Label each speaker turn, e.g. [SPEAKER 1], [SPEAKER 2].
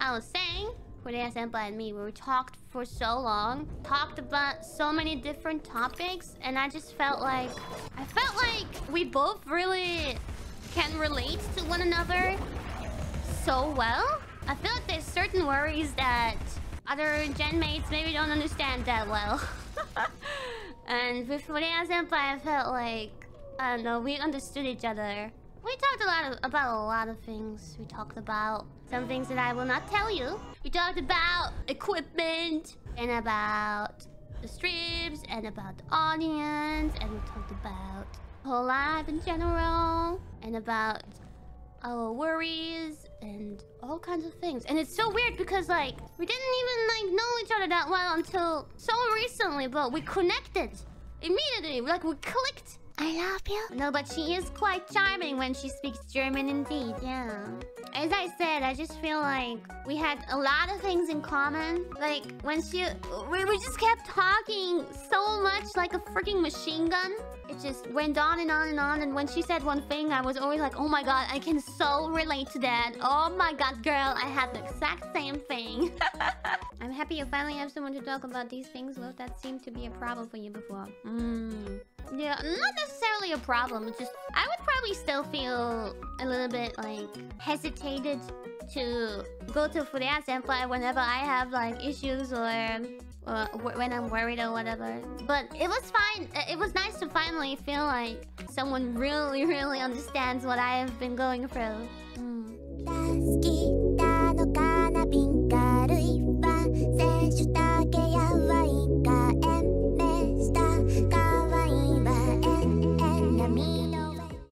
[SPEAKER 1] I was saying, Flare Senpai and me, we talked for so long, talked about so many different topics, and I just felt like... I felt like we both really can relate to one another so well. I feel like there's certain worries that other gen mates maybe don't understand that well. and with Flare Senpai, I felt like... I don't know, we understood each other. We talked a lot of, about a lot of things. We talked about some things that I will not tell you. We talked about equipment and about the streams and about the audience and we talked about whole life in general and about our worries and all kinds of things. And it's so weird because like we didn't even like know each other that well until so recently, but we connected immediately. Like we clicked I love you. No, but she is quite charming when she speaks German indeed, yeah. As I said, I just feel like we had a lot of things in common. Like, when she... We, we just kept talking so much like a freaking machine gun. It just went on and on and on. And when she said one thing, I was always like, oh my god, I can so relate to that. Oh my god, girl, I had the exact same thing. I'm happy you finally have someone to talk about these things with. That seemed to be a problem for you before. Mm. Yeah, not necessarily a problem. It's just I would probably still feel a little bit like hesitated to go to Flare Senpai whenever I have like issues or uh, when I'm worried or whatever. But it was fine. It was nice to finally feel like someone really, really understands what I have been going through. Mm.